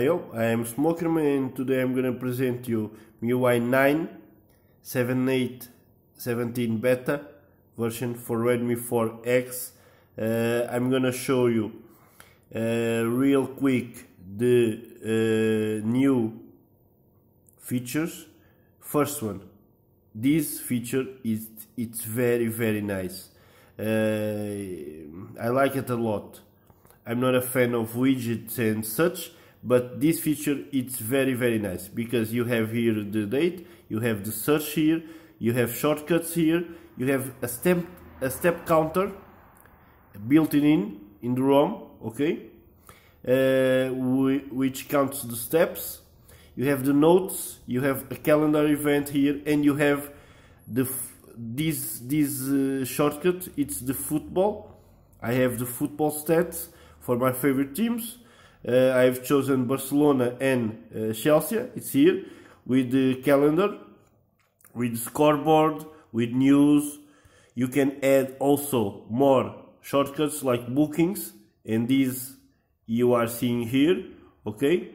Yo, I am Smokerman and today I'm gonna present you MIUI 9 78 17 beta version for Redmi 4X. Uh, I'm gonna show you uh, real quick the uh, new features. First one, this feature is it's very very nice. Uh, I like it a lot. I'm not a fan of widgets and such, but this feature it's very very nice because you have here the date you have the search here you have shortcuts here you have a step a step counter built in in the ROM okay? Uh, which counts the steps. You have the notes you have a calendar event here and you have the this this uh, shortcut. It's the football. I have the football stats for my favorite teams uh, I've chosen Barcelona and uh, Chelsea. It's here with the calendar, with scoreboard, with news. You can add also more shortcuts like bookings and these you are seeing here. Okay.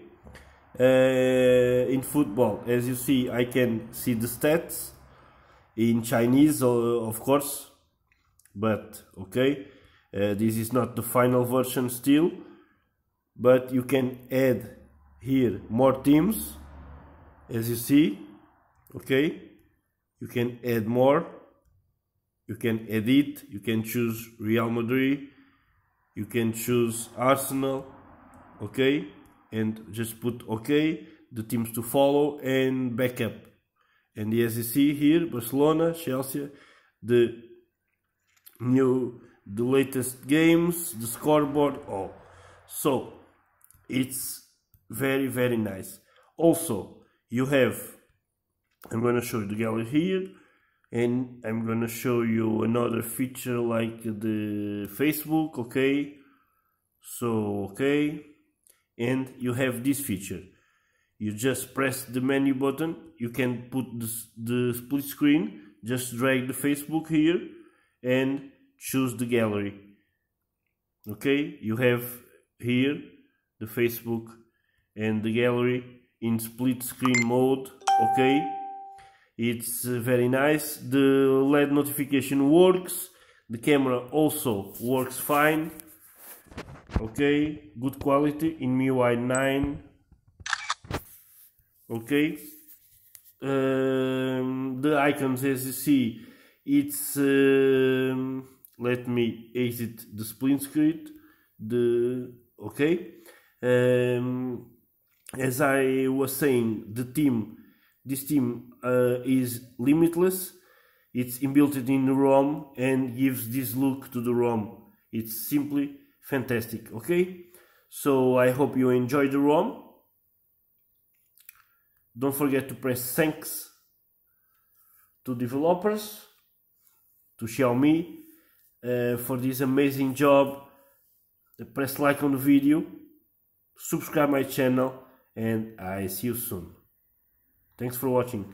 Uh, in football, as you see, I can see the stats in Chinese, of course, but okay. Uh, this is not the final version still but you can add here more teams as you see okay? You can add more. You can edit you can choose Real Madrid. You can choose Arsenal okay? And just put okay the teams to follow and backup. And as you see here Barcelona Chelsea the new the latest games the scoreboard all. So it's very very nice. Also you have I'm gonna show you the gallery here and I'm gonna show you another feature like the Facebook okay? So okay? And you have this feature. You just press the menu button. You can put the, the split screen. Just drag the Facebook here and choose the gallery. Okay? You have here the Facebook and the gallery in split screen mode okay? It's uh, very nice. The LED notification works. The camera also works fine okay? Good quality in MIUI 9 okay? Um, the icons as you see it's um, let me exit the split screen the okay um, as I was saying, the team, this team uh, is limitless. It's inbuilt in the ROM and gives this look to the ROM. It's simply fantastic. Okay, so I hope you enjoy the ROM. Don't forget to press thanks to developers, to Xiaomi uh, for this amazing job. Press like on the video subscribe my channel and I see you soon. Thanks for watching.